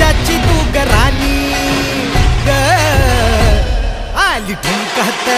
चाची तू गरानी ग. आली ठुमकत